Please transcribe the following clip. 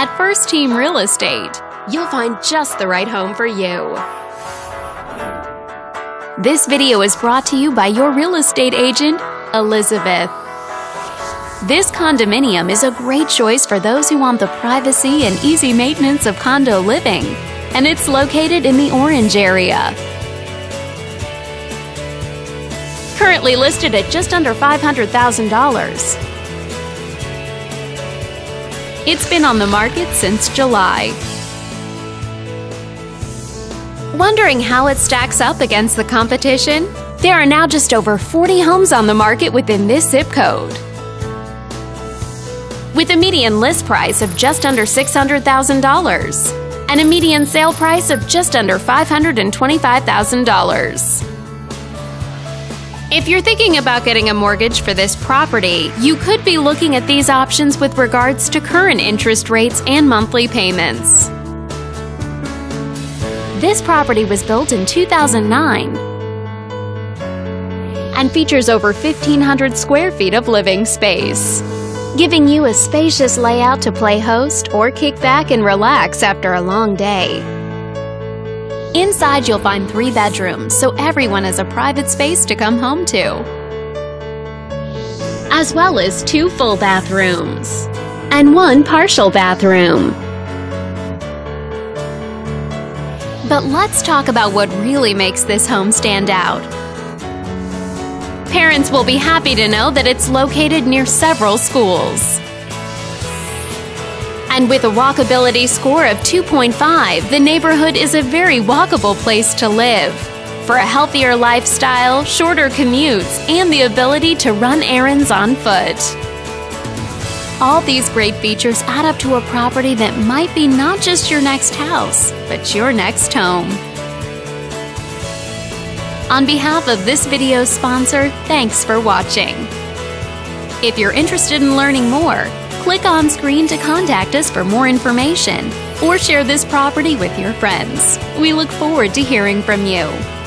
At First Team Real Estate, you'll find just the right home for you. This video is brought to you by your real estate agent, Elizabeth. This condominium is a great choice for those who want the privacy and easy maintenance of condo living, and it's located in the Orange area. Currently listed at just under $500,000. It's been on the market since July. Wondering how it stacks up against the competition? There are now just over 40 homes on the market within this zip code. With a median list price of just under $600,000 and a median sale price of just under $525,000. If you're thinking about getting a mortgage for this property, you could be looking at these options with regards to current interest rates and monthly payments. This property was built in 2009 and features over 1,500 square feet of living space, giving you a spacious layout to play host or kick back and relax after a long day. Inside, you'll find three bedrooms, so everyone has a private space to come home to. As well as two full bathrooms and one partial bathroom. But let's talk about what really makes this home stand out. Parents will be happy to know that it's located near several schools. And with a walkability score of 2.5, the neighborhood is a very walkable place to live. For a healthier lifestyle, shorter commutes, and the ability to run errands on foot. All these great features add up to a property that might be not just your next house, but your next home. On behalf of this video's sponsor, thanks for watching. If you're interested in learning more, Click on screen to contact us for more information or share this property with your friends. We look forward to hearing from you.